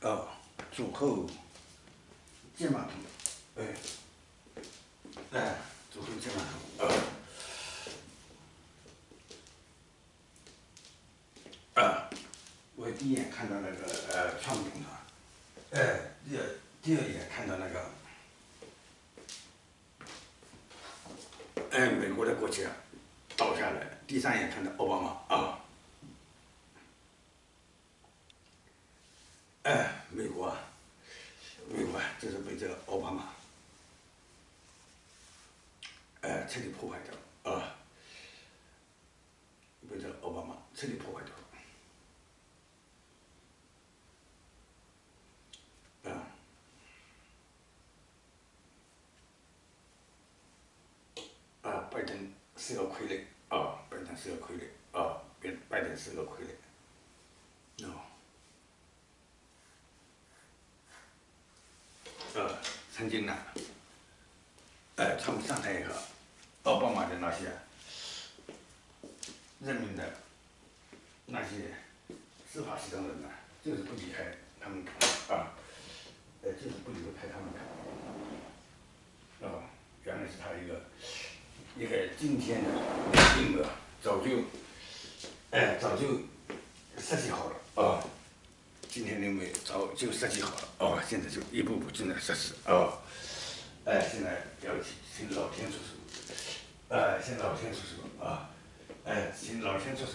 哦，术后健马桶，哎，哎，术后健马桶，啊，啊，我第一眼看到那个呃创病啊，哎，第二第二眼看到那个，哎，美国的国旗倒下来，第三眼看到奥巴马啊。哎，美国，美国，这是被这奥巴马，哎，彻底破坏掉啊！被这奥巴马彻底破坏掉，啊，啊，拜登是个傀儡啊，拜登是个傀儡啊，拜拜登是个傀儡，no。呃，曾经呢，呃，从上台以后，奥巴马的那些任命的那些司法系统的人呢，就是不离开他们啊，呃，就是不离开他们啊，原来是他一个一个今天的定格，早就哎早就设计好了啊。今天认为早就设计好了哦，现在就一步步正在实施哦。哎，现在要请老天出手，哎，请老天出手啊！哎，请老天出手，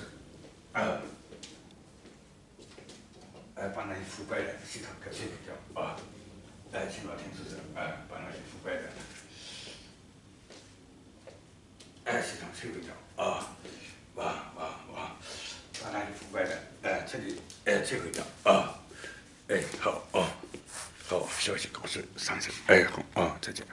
啊！哎，把那些腐败的系统给摧毁掉啊！哎，请老天出手，哎，把那些腐败的，哎，系统摧毁掉啊！哇哇哇！把那些腐败的，哎，彻底哎这个要啊！哎，好啊，好，消息告诉三声，哎，好啊，再见。